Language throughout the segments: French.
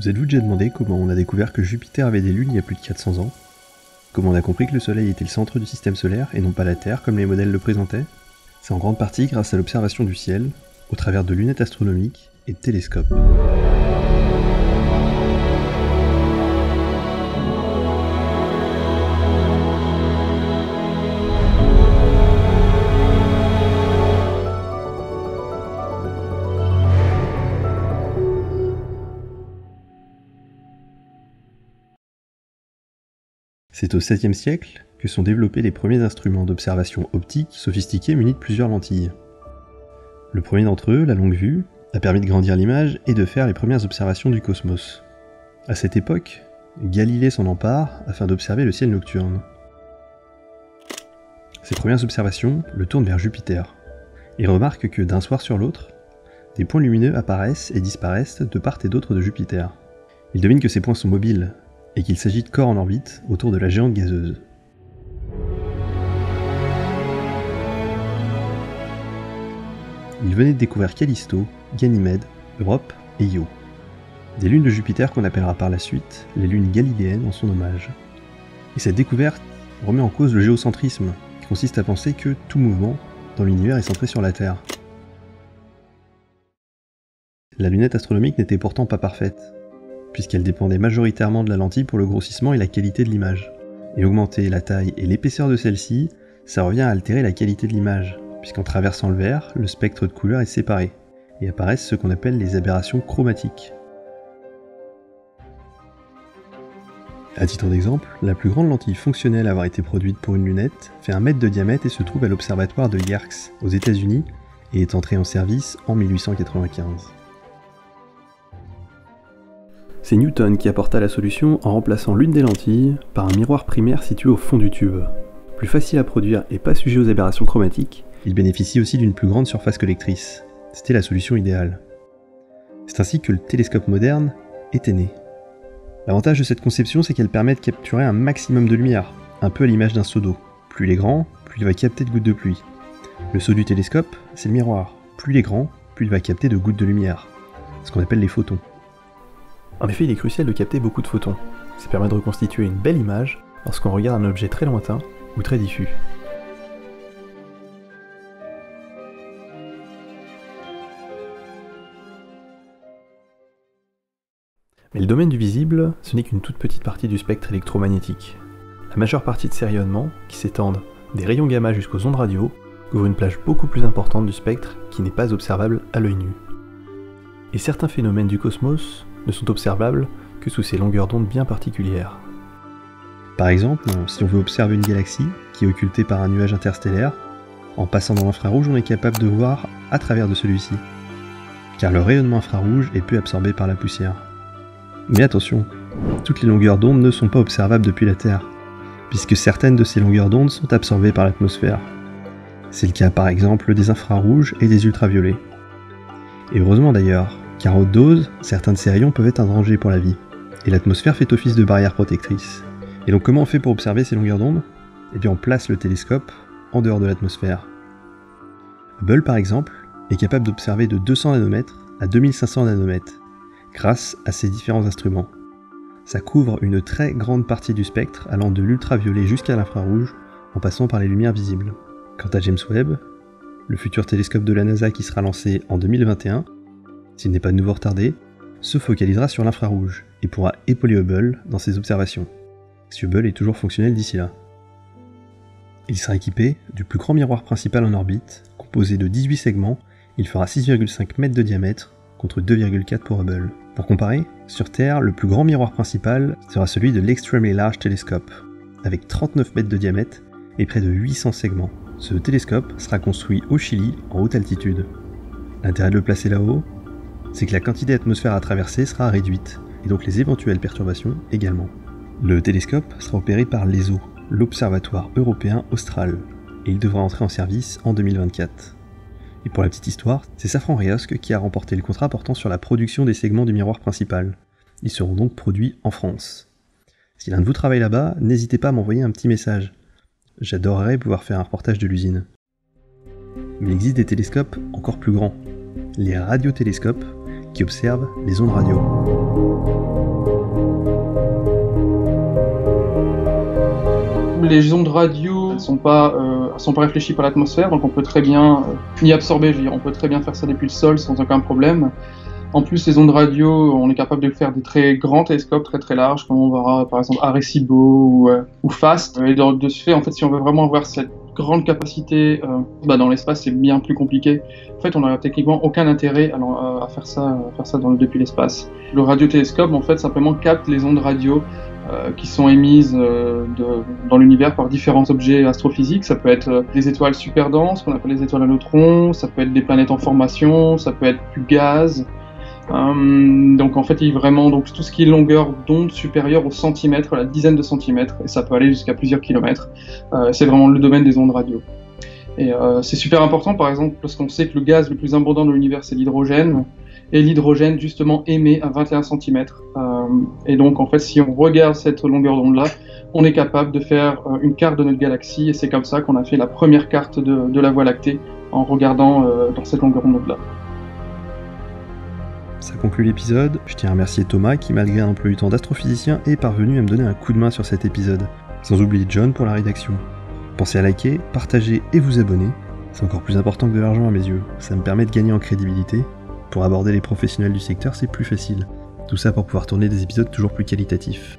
Vous êtes-vous déjà demandé comment on a découvert que Jupiter avait des lunes il y a plus de 400 ans? Comment on a compris que le Soleil était le centre du système solaire et non pas la Terre comme les modèles le présentaient? C'est en grande partie grâce à l'observation du ciel, au travers de lunettes astronomiques et de télescopes. C'est au XVIIe siècle que sont développés les premiers instruments d'observation optique sophistiqués munis de plusieurs lentilles. Le premier d'entre eux, la longue vue, a permis de grandir l'image et de faire les premières observations du cosmos. À cette époque, Galilée s'en empare afin d'observer le ciel nocturne. Ses premières observations le tournent vers Jupiter. Il remarque que d'un soir sur l'autre, des points lumineux apparaissent et disparaissent de part et d'autre de Jupiter. Il devine que ces points sont mobiles et qu'il s'agit de corps en orbite autour de la géante gazeuse. Il venait de découvrir Callisto, Ganymède, Europe et Io. Des lunes de Jupiter qu'on appellera par la suite les lunes galiléennes en son hommage. Et cette découverte remet en cause le géocentrisme, qui consiste à penser que tout mouvement dans l'univers est centré sur la Terre. La lunette astronomique n'était pourtant pas parfaite, puisqu'elle dépendait majoritairement de la lentille pour le grossissement et la qualité de l'image. Et augmenter la taille et l'épaisseur de celle-ci, ça revient à altérer la qualité de l'image, puisqu'en traversant le verre, le spectre de couleur est séparé, et apparaissent ce qu'on appelle les aberrations chromatiques. A titre d'exemple, la plus grande lentille fonctionnelle à avoir été produite pour une lunette fait un mètre de diamètre et se trouve à l'observatoire de Yerkes, aux États-Unis, et est entrée en service en 1895. C'est Newton qui apporta la solution en remplaçant l'une des lentilles par un miroir primaire situé au fond du tube. Plus facile à produire et pas sujet aux aberrations chromatiques, il bénéficie aussi d'une plus grande surface collectrice. C'était la solution idéale. C'est ainsi que le télescope moderne était né. L'avantage de cette conception, c'est qu'elle permet de capturer un maximum de lumière, un peu à l'image d'un seau d'eau. Plus il est grand, plus il va capter de gouttes de pluie. Le seau du télescope, c'est le miroir. Plus il est grand, plus il va capter de gouttes de lumière. Ce qu'on appelle les photons. En effet, il est crucial de capter beaucoup de photons. Ça permet de reconstituer une belle image lorsqu'on regarde un objet très lointain ou très diffus. Mais le domaine du visible, ce n'est qu'une toute petite partie du spectre électromagnétique. La majeure partie de ces rayonnements, qui s'étendent des rayons gamma jusqu'aux ondes radio, couvre une plage beaucoup plus importante du spectre qui n'est pas observable à l'œil nu. Et certains phénomènes du cosmos ne sont observables que sous ces longueurs d'onde bien particulières. Par exemple, si on veut observer une galaxie qui est occultée par un nuage interstellaire, en passant dans l'infrarouge, on est capable de voir à travers de celui-ci, car le rayonnement infrarouge est peu absorbé par la poussière. Mais attention, toutes les longueurs d'onde ne sont pas observables depuis la Terre, puisque certaines de ces longueurs d'onde sont absorbées par l'atmosphère. C'est le cas par exemple des infrarouges et des ultraviolets. Et heureusement d'ailleurs, car haute dose, certains de ces rayons peuvent être un danger pour la vie, et l'atmosphère fait office de barrière protectrice. Et donc comment on fait pour observer ces longueurs d'onde? Eh bien on place le télescope en dehors de l'atmosphère. Hubble par exemple est capable d'observer de 200 nanomètres à 2500 nanomètres, grâce à ces différents instruments. Ça couvre une très grande partie du spectre allant de l'ultraviolet jusqu'à l'infrarouge en passant par les lumières visibles. Quant à James Webb, le futur télescope de la NASA qui sera lancé en 2021, s'il n'est pas de nouveau retardé, se focalisera sur l'infrarouge et pourra épauler Hubble dans ses observations, si Hubble est toujours fonctionnel d'ici là. Il sera équipé du plus grand miroir principal en orbite, composé de 18 segments, il fera 6,5 mètres de diamètre contre 2,4 pour Hubble. Pour comparer, sur Terre, le plus grand miroir principal sera celui de l'Extremely Large Telescope, avec 39 mètres de diamètre et près de 800 segments. Ce télescope sera construit au Chili en haute altitude. L'intérêt de le placer là-haut, c'est que la quantité d'atmosphère à traverser sera réduite, et donc les éventuelles perturbations également. Le télescope sera opéré par l'ESO, l'Observatoire européen austral, et il devra entrer en service en 2024. Et pour la petite histoire, c'est Safran Riosque qui a remporté le contrat portant sur la production des segments du miroir principal. Ils seront donc produits en France. Si l'un de vous travaille là-bas, n'hésitez pas à m'envoyer un petit message. J'adorerais pouvoir faire un reportage de l'usine. Mais il existe des télescopes encore plus grands, les radiotélescopes, qui observe les ondes radio. Les ondes radio ne sont pas, euh, sont pas réfléchies par l'atmosphère, donc on peut très bien euh, y absorber, on peut très bien faire ça depuis le sol sans aucun problème. En plus, les ondes radio, on est capable de faire des très grands télescopes, très très larges, comme on verra par exemple à Arecibo euh, ou, FAST. Et de, de ce fait, en fait, si on veut vraiment voir cette grande capacité euh, bah, dans l'espace, c'est bien plus compliqué. En fait, on n'a techniquement aucun intérêt à, faire ça, à faire ça dans, depuis l'espace. Le radiotélescope, en fait, simplement capte les ondes radio euh, qui sont émises euh, dans l'univers par différents objets astrophysiques. Ça peut être des étoiles super denses, qu'on appelle les étoiles à neutrons, ça peut être des planètes en formation, ça peut être du gaz, euh, donc en fait, il vraiment tout ce qui est longueur d'onde supérieure au centimètre, à la dizaine de centimètres, et ça peut aller jusqu'à plusieurs kilomètres. Euh, c'est vraiment le domaine des ondes radio. Et euh, c'est super important, par exemple, parce qu'on sait que le gaz le plus abondant de l'univers, c'est l'hydrogène, et l'hydrogène justement émet à 21 cm. et donc en fait, si on regarde cette longueur d'onde-là, on est capable de faire une carte de notre galaxie, et c'est comme ça qu'on a fait la première carte de la Voie lactée en regardant dans cette longueur d'onde-là. Ça conclut l'épisode. Je tiens à remercier Thomas qui, malgré un emploi du temps d'astrophysicien, est parvenu à me donner un coup de main sur cet épisode. Sans oublier John pour la rédaction. Pensez à liker, partager et vous abonner. C'est encore plus important que de l'argent à mes yeux. Ça me permet de gagner en crédibilité. Pour aborder les professionnels du secteur, c'est plus facile. Tout ça pour pouvoir tourner des épisodes toujours plus qualitatifs.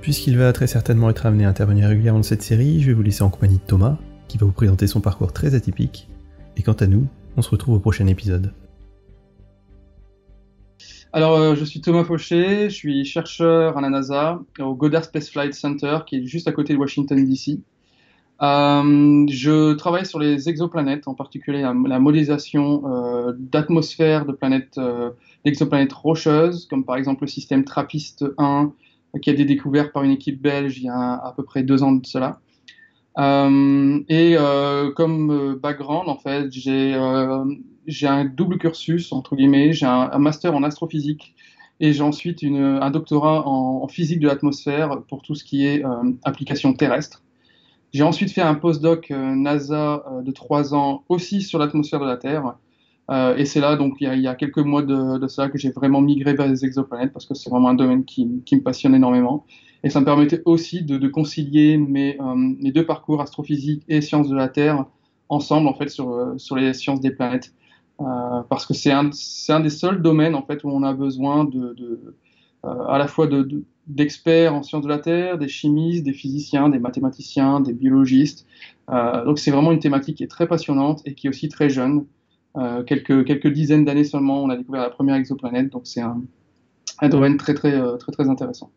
Puisqu'il va très certainement être amené à intervenir régulièrement dans cette série, je vais vous laisser en compagnie de Thomas, qui va vous présenter son parcours très atypique. Et quant à nous, on se retrouve au prochain épisode. Alors, euh, je suis Thomas Fauché, je suis chercheur à la NASA, au Goddard Space Flight Center, qui est juste à côté de Washington, D.C. Euh, je travaille sur les exoplanètes, en particulier la, modélisation euh, d'atmosphères de planètes, d'exoplanètes rocheuses, comme par exemple le système TRAPPIST 1, qui a été découvert par une équipe belge il y a à peu près deux ans de cela. et comme background, en fait, j'ai j'ai un double cursus, entre guillemets, j'ai un, master en astrophysique et j'ai ensuite une, un doctorat en, physique de l'atmosphère pour tout ce qui est euh, application terrestre. J'ai ensuite fait un postdoc euh, NASA euh, de trois ans aussi sur l'atmosphère de la Terre. et c'est là, donc, il y, a, quelques mois de, de ça, que j'ai vraiment migré vers les exoplanètes parce que c'est vraiment un domaine qui, me passionne énormément. Et ça me permettait aussi de, concilier mes, mes, deux parcours, astrophysique et sciences de la Terre, ensemble, en fait, sur, sur les sciences des planètes. Euh, parce que c'est un, des seuls domaines en fait où on a besoin euh, à la fois d'experts en sciences de la Terre, des chimistes, des physiciens, des mathématiciens, des biologistes. Euh, donc c'est vraiment une thématique qui est très passionnante et qui est aussi très jeune. quelques, quelques dizaines d'années seulement, on a découvert la première exoplanète, donc c'est un, un, domaine très très très très intéressant.